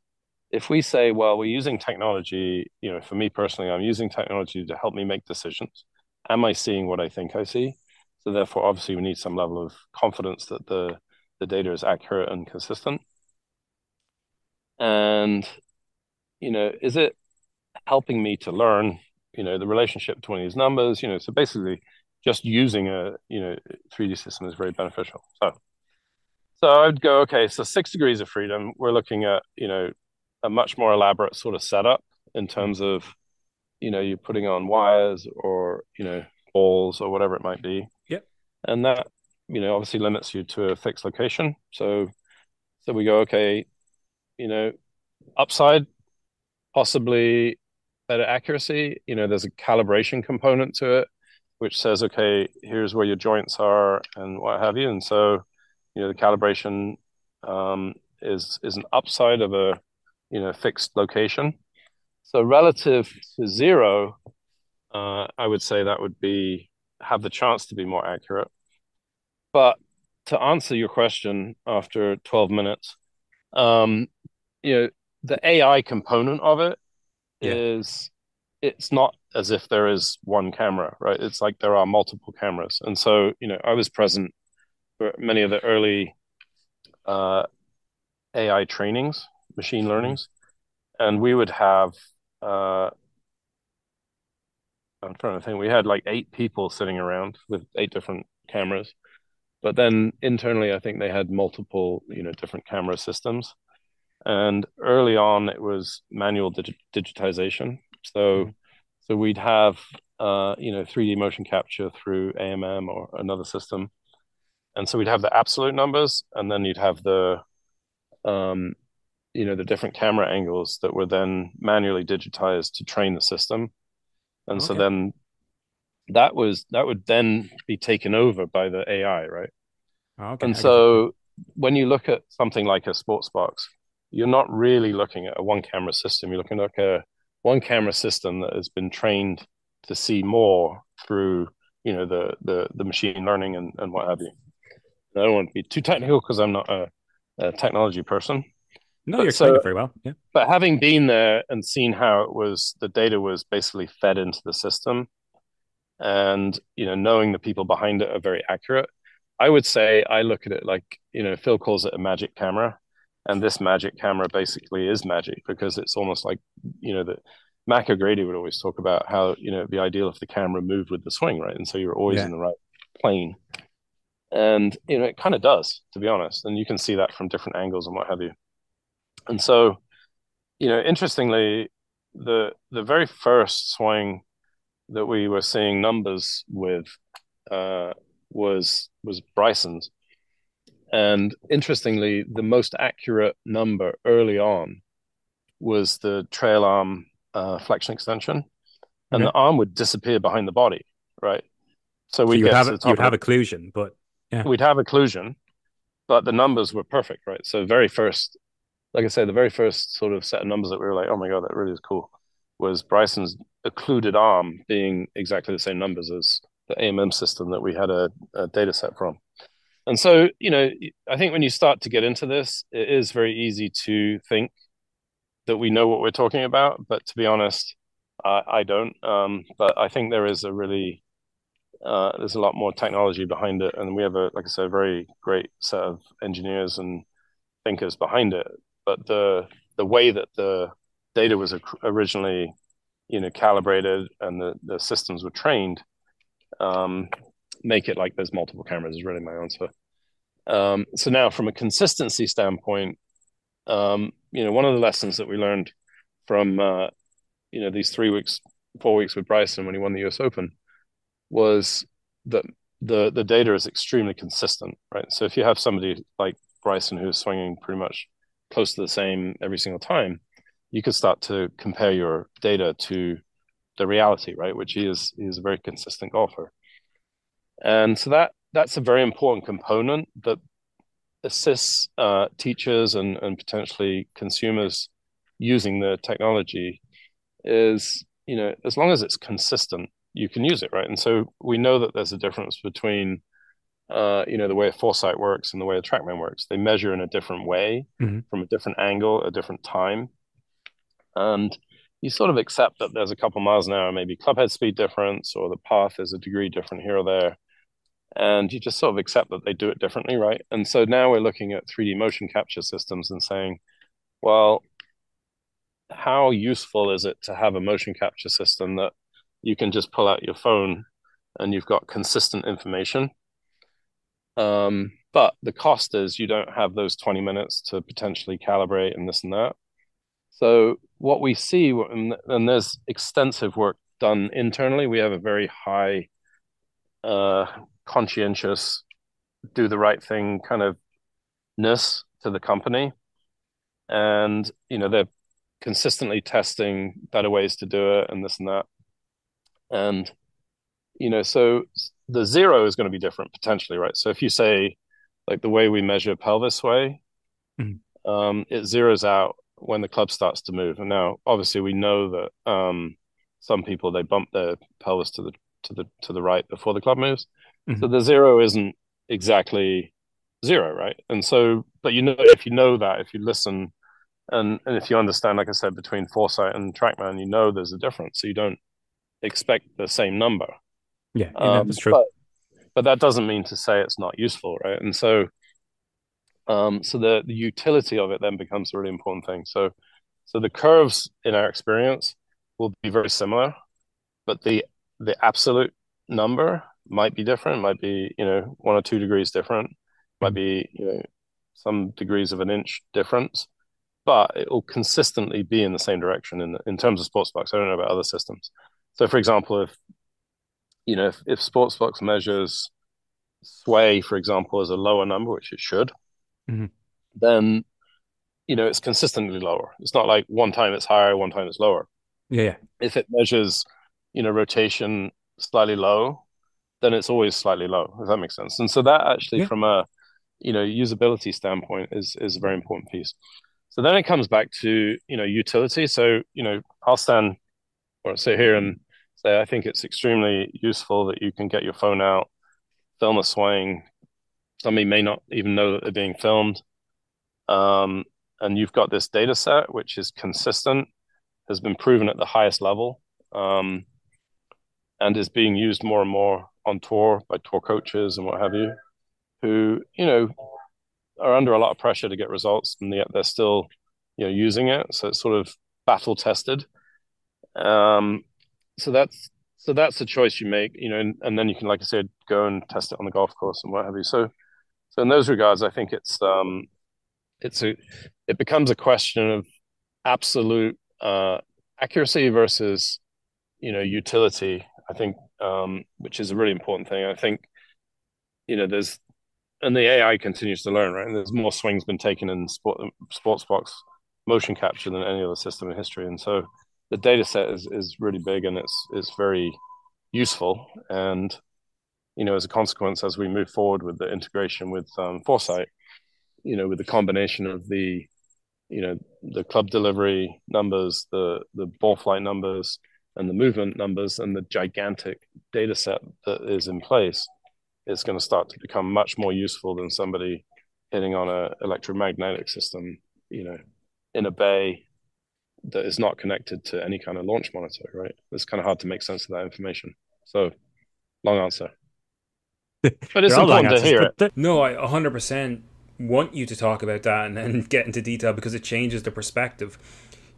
if we say, well, we're using technology, you know, for me personally, I'm using technology to help me make decisions. Am I seeing what I think I see? So therefore, obviously, we need some level of confidence that the the data is accurate and consistent. And you know, is it helping me to learn? You know, the relationship between these numbers. You know, so basically, just using a you know 3D system is very beneficial. So, so I would go, okay, so six degrees of freedom. We're looking at you know a much more elaborate sort of setup in terms of you know you're putting on wires or you know balls or whatever it might be. Yep. And that you know obviously limits you to a fixed location. So so we go okay you know upside possibly better accuracy. You know there's a calibration component to it which says okay here's where your joints are and what have you. And so you know the calibration um, is is an upside of a you know fixed location. So relative to zero, uh, I would say that would be have the chance to be more accurate. But to answer your question after 12 minutes, um, you know, the AI component of it yeah. is it's not as if there is one camera, right? It's like there are multiple cameras. And so, you know, I was present for many of the early uh, AI trainings machine learnings, and we would have. Uh, I'm trying to think. We had like eight people sitting around with eight different cameras, but then internally, I think they had multiple, you know, different camera systems. And early on, it was manual dig- digitization. So, mm-hmm. so we'd have, uh, you know, 3D motion capture through AMM or another system, and so we'd have the absolute numbers, and then you'd have the um, you know the different camera angles that were then manually digitized to train the system. And okay. so then that was that would then be taken over by the ai right? Okay. and so when you look at something like a Sportsbox you're not really looking at a one camera system. You're looking at a one camera system that has been trained to see more through you know the the, the machine learning and, and what have you. I don't want to be too technical because i'm not a, a technology person no, you're explaining so, very well. Yeah. But having been there and seen how it was, the data was basically fed into the system, and you know, knowing the people behind it are very accurate. I would say I look at it like you know, Phil calls it a magic camera, and this magic camera basically is magic because it's almost like you know that Mac O'Grady would always talk about how you know it'd be ideal if the camera moved with the swing, right? And so you're always yeah. in the right plane. And you know, it kind of does, to be honest. And you can see that from different angles and what have you. And so, you know, interestingly, the the very first swing that we were seeing numbers with uh, was was Bryson's, and interestingly, the most accurate number early on was the trail arm uh, flexion extension, and the arm would disappear behind the body, right? So we so you'd have to you'd have occlusion, but yeah, we'd have occlusion, but the numbers were perfect, right? So very first, like I said, the very first sort of set of numbers that we were like, oh my god, that really is cool, was Bryson's occluded arm being exactly the same numbers as the AMM system that we had a, a data set from. And so, you know, I think when you start to get into this, it is very easy to think that we know what we're talking about. But to be honest, uh, I don't. Um, but I think there is a really uh, there's a lot more technology behind it, and we have a like I said, a very great set of engineers and thinkers behind it. But the the way that the data was originally, you know, calibrated and the the systems were trained, um, make it like there's multiple cameras is really my answer. Um, so now, from a consistency standpoint, um, you know, one of the lessons that we learned from uh, you know these three weeks, four weeks with Bryson when he won the U.S. Open was that the the data is extremely consistent, right? So if you have somebody like Bryson who's swinging pretty much close to the same every single time, you could start to compare your data to the reality, right? Which he is is a very consistent golfer, and so that that's a very important component that assists uh, teachers and and potentially consumers using the technology is you know as long as it's consistent you can use it right and so we know that there's a difference between uh, you know the way foresight works and the way a trackman works they measure in a different way mm-hmm. from a different angle a different time. And you sort of accept that there's a couple miles an hour maybe clubhead speed difference or the path is a degree different here or there. And you just sort of accept that they do it differently right? And so now we're looking at 3d motion capture systems and saying well how useful is it to have a motion capture system that you can just pull out your phone and you've got consistent information um, but the cost is you don't have those 20 minutes to potentially calibrate and this and that. So what we see and, and there's extensive work done internally. We have a very high uh, conscientious do the right thing kind of ness to the company. And you know they're consistently testing better ways to do it and this and that. And, you know, so the zero is going to be different potentially, right? So if you say, like the way we measure pelvis sway, mm-hmm. um, it zeroes out when the club starts to move. And now, obviously, we know that um, some people they bump their pelvis to the to the to the right before the club moves. Mm-hmm. So the zero isn't exactly zero, right? And so, but you know, if you know that, if you listen and and if you understand, like I said, between foresight and trackman, you know there's a difference. So you don't expect the same number. Yeah, um, that's true. But, but that doesn't mean to say it's not useful, right? And so, um, so the the utility of it then becomes a really important thing. So, so the curves in our experience will be very similar, but the the absolute number might be different. Might be you know one or two degrees different. Might mm-hmm. be you know some degrees of an inch difference but it will consistently be in the same direction in in terms of Sportsbox. I don't know about other systems. So, for example, if you know if, if Sportsbox measures sway, for example, as a lower number, which it should, mm-hmm. then you know it's consistently lower. It's not like one time it's higher, one time it's lower. Yeah. If it measures, you know, rotation slightly low, then it's always slightly low. If that makes sense. And so that actually, yeah. from a you know usability standpoint, is is a very important piece. So then it comes back to you know utility. So you know I'll stand or sit here and I think it's extremely useful that you can get your phone out, film a swing. Somebody may not even know that they're being filmed, um, and you've got this data set which is consistent, has been proven at the highest level, um, and is being used more and more on tour by tour coaches and what have you, who you know are under a lot of pressure to get results, and yet they're still, you know, using it. So it's sort of battle tested. Um, so that's so that's a choice you make, you know, and, and then you can, like I said, go and test it on the golf course and what have you. So, so in those regards, I think it's um, it's a it becomes a question of absolute uh, accuracy versus you know utility. I think, um, which is a really important thing. I think, you know, there's and the AI continues to learn, right? And there's more swings been taken in sport, Sportsbox motion capture than any other system in history, and so the data set is is really big and it's it's very useful. And you know, as a consequence, as we move forward with the integration with um, Foresight, you know, with the combination of the, you know, the club delivery numbers, the the ball flight numbers, and the movement numbers, and the gigantic data set that is in place, is going to start to become much more useful than somebody hitting on a electromagnetic system, you know, in a bay that is not connected to any kind of launch monitor, right? It's kind of hard to make sense of that information. So, long answer. But it's important to hear it. No, I 100% want you to talk about that and then get into detail because it changes the perspective.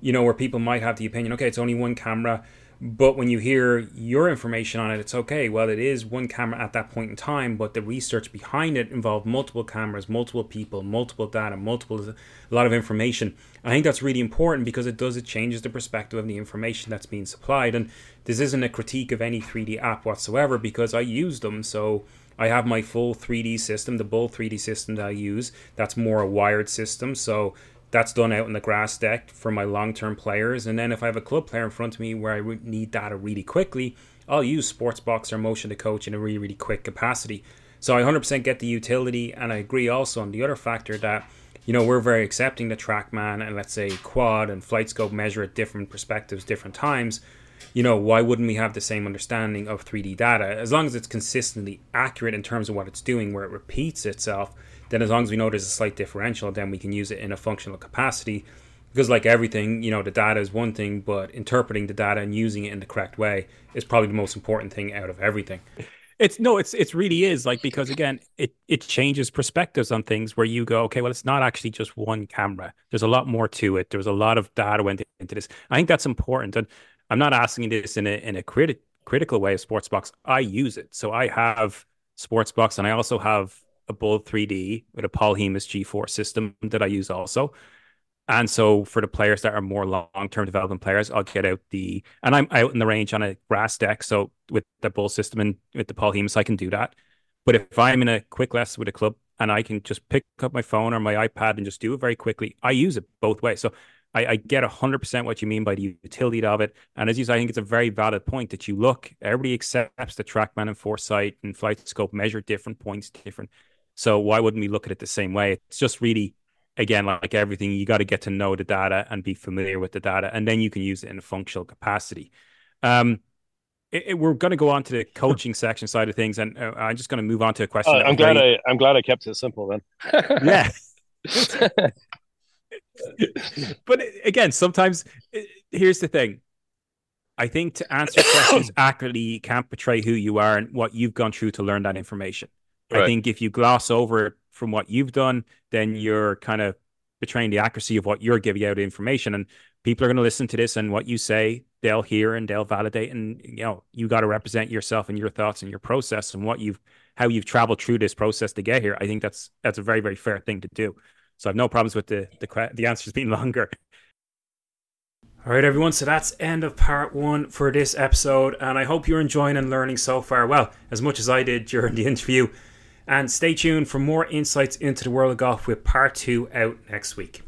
You know, where people might have the opinion, okay, it's only one camera, but when you hear your information on it, it's okay. Well, it is one camera at that point in time, but the research behind it involved multiple cameras, multiple people, multiple data, multiple, a lot of information. I think that's really important because it does, it changes the perspective of the information that's being supplied. And this isn't a critique of any 3D app whatsoever because I use them. So, I have my full 3D system, the Bull 3D system that I use. That's more a wired system, so that's done out in the grass deck for my long-term players. And then if I have a club player in front of me where I need data really quickly, I'll use Sportsbox or Motion to Coach in a really really quick capacity. So I 100% get the utility, and I agree also on the other factor that you know we're very accepting the TrackMan and let's say Quad and FlightScope measure at different perspectives, different times you know, why wouldn't we have the same understanding of 3D data? As long as it's consistently accurate in terms of what it's doing, where it repeats itself, then as long as we know there's a slight differential, then we can use it in a functional capacity. Because, like everything, you know, the data is one thing, but interpreting the data and using it in the correct way is probably the most important thing out of everything. It's no, it's it really is like because again, it it changes perspectives on things where you go, okay, well, it's not actually just one camera. There's a lot more to it. There's a lot of data went into this. I think that's important, and I'm not asking this in a in a criti- critical way of Sportsbox. I use it, so I have Sportsbox, and I also have a Bull 3D with a Polhemus G4 system that I use also. And so for the players that are more long term development players, I'll get out the and I'm out in the range on a grass deck. So with the Bull system and with the Polhemus, I can do that. But if I'm in a quick lesson with a club and I can just pick up my phone or my iPad and just do it very quickly, I use it both ways. So I, I get 100% what you mean by the utility of it. And as you say, I think it's a very valid point that you look, everybody accepts the TrackMan and Foresight and FlightScope measure different points different. So why wouldn't we look at it the same way? It's just really, again, like everything, you got to get to know the data and be familiar with the data, and then you can use it in a functional capacity. Um, it, it, we're going to go on to the coaching section side of things, and uh, I'm just going to move on to a question. Uh, I'm glad very... I I'm glad I kept it simple then. yeah. but again, sometimes here's the thing. I think to answer questions accurately, you can't portray who you are and what you've gone through to learn that information. Right. I think if you gloss over from what you've done, then you're kind of betraying the accuracy of what you're giving out information. And people are going to listen to this and what you say, they'll hear and they'll validate. And you know, you got to represent yourself and your thoughts and your process and what you've how you've traveled through this process to get here. I think that's that's a very very fair thing to do. So I have no problems with the the, the answers being longer. All right, everyone. So that's end of part one for this episode, and I hope you're enjoying and learning so far. Well, as much as I did during the interview. And stay tuned for more insights into the world of golf with part two out next week.